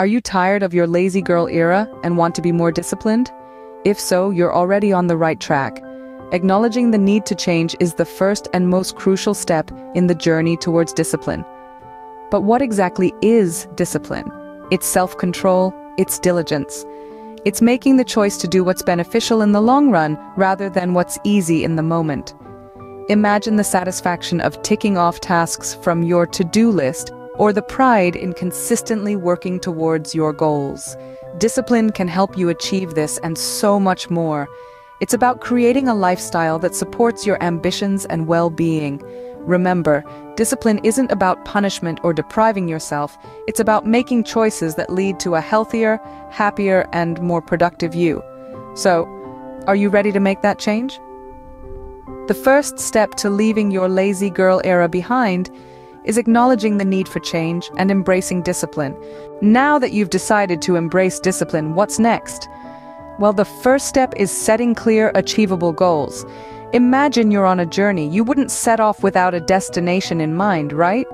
Are you tired of your lazy girl era and want to be more disciplined? If so, you're already on the right track. Acknowledging the need to change is the first and most crucial step in the journey towards discipline. But what exactly is discipline? It's self-control, it's diligence. It's making the choice to do what's beneficial in the long run rather than what's easy in the moment. Imagine the satisfaction of ticking off tasks from your to-do list or the pride in consistently working towards your goals. Discipline can help you achieve this and so much more. It's about creating a lifestyle that supports your ambitions and well-being. Remember, discipline isn't about punishment or depriving yourself, it's about making choices that lead to a healthier, happier, and more productive you. So, are you ready to make that change? The first step to leaving your lazy girl era behind is acknowledging the need for change and embracing discipline. Now that you've decided to embrace discipline, what's next? Well, the first step is setting clear, achievable goals. Imagine you're on a journey. You wouldn't set off without a destination in mind, right?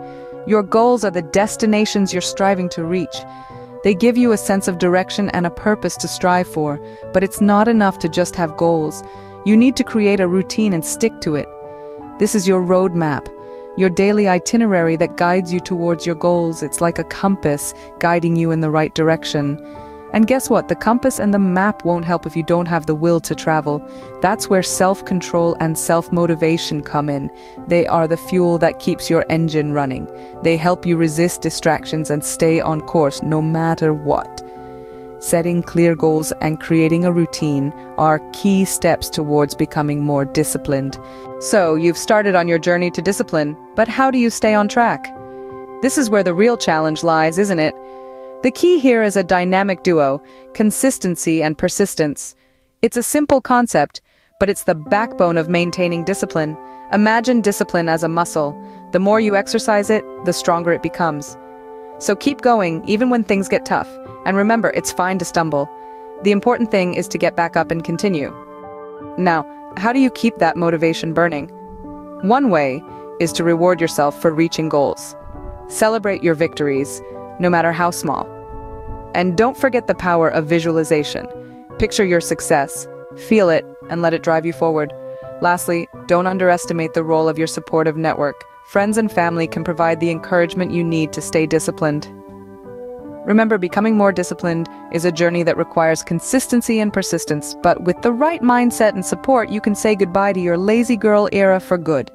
Your goals are the destinations you're striving to reach. They give you a sense of direction and a purpose to strive for, but it's not enough to just have goals. You need to create a routine and stick to it. This is your roadmap, your daily itinerary that guides you towards your goals. It's like a compass guiding you in the right direction. And guess what? The compass and the map won't help if you don't have the will to travel. That's where self-control and self-motivation come in. They are the fuel that keeps your engine running. They help you resist distractions and stay on course no matter what. Setting clear goals and creating a routine are key steps towards becoming more disciplined. So, you've started on your journey to discipline, but how do you stay on track? This is where the real challenge lies, isn't it? The key here is a dynamic duo, consistency and persistence. It's a simple concept, but it's the backbone of maintaining discipline. Imagine discipline as a muscle. The more you exercise it, the stronger it becomes. So keep going, even when things get tough. And remember, it's fine to stumble. The important thing is to get back up and continue. Now, how do you keep that motivation burning? One way is to reward yourself for reaching goals. Celebrate your victories, no matter how small. And don't forget the power of visualization. Picture your success, feel it, and let it drive you forward. Lastly, don't underestimate the role of your supportive network. Friends and family can provide the encouragement you need to stay disciplined. Remember, becoming more disciplined is a journey that requires consistency and persistence, but with the right mindset and support, you can say goodbye to your lazy girl era for good.